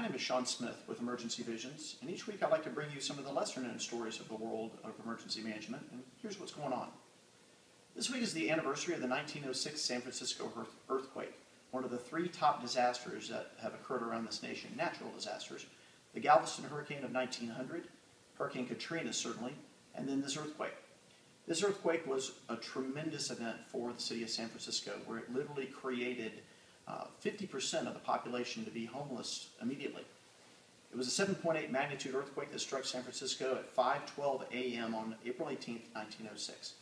name is Shawn Smith with Emergency Visions, and each week I'd like to bring you some of the lesser known stories of the world of emergency management, and here's what's going on. This week is the anniversary of the 1906 San Francisco earthquake, one of the three top disasters that have occurred around this nation, natural disasters. The Galveston hurricane of 1900, Hurricane Katrina certainly, and then this earthquake. This earthquake was a tremendous event for the city of San Francisco, where it literally created 50% uh, of the population to be homeless immediately. It was a 7.8 magnitude earthquake that struck San Francisco at 5:12 a.m. on April 18, 1906.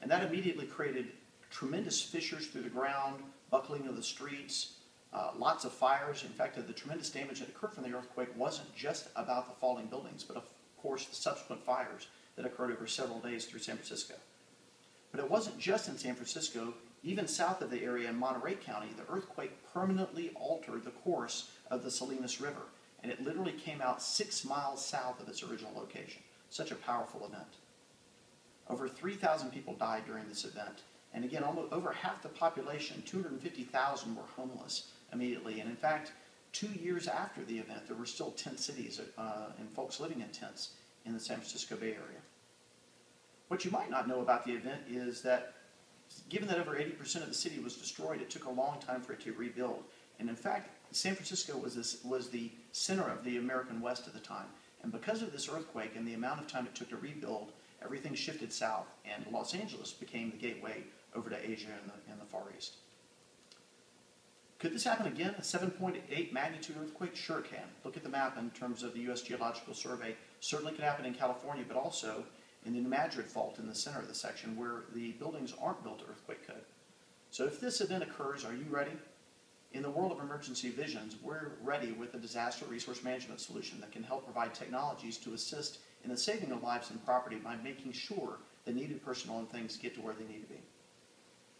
And that immediately created tremendous fissures through the ground, buckling of the streets, uh, lots of fires. In fact, the tremendous damage that occurred from the earthquake wasn't just about the falling buildings, but of course the subsequent fires that occurred over several days through San Francisco. But it wasn't just in San Francisco. Even south of the area in Monterey County, the earthquake permanently altered the course of the Salinas River, and it literally came out six miles south of its original location. Such a powerful event. Over 3,000 people died during this event, and again, almost over half the population, 250,000, were homeless immediately. And in fact, two years after the event, there were still tent cities uh, and folks living in tents in the San Francisco Bay Area. What you might not know about the event is that given that over 80% of the city was destroyed, it took a long time for it to rebuild. And in fact, San Francisco was, this, was the center of the American West at the time. And because of this earthquake and the amount of time it took to rebuild, everything shifted south, and Los Angeles became the gateway over to Asia and the, and the Far East. Could this happen again? A 7.8 magnitude earthquake? Sure it can. Look at the map in terms of the U.S. Geological Survey. Certainly could happen in California, but also in the Madrid Fault in the center of the section where the buildings aren't built earthquake code. So if this event occurs, are you ready? In the world of emergency visions, we're ready with a disaster resource management solution that can help provide technologies to assist in the saving of lives and property by making sure the needed personnel and things get to where they need to be.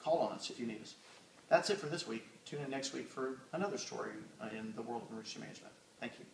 Call on us if you need us. That's it for this week. Tune in next week for another story uh, in the world of emergency management. Thank you.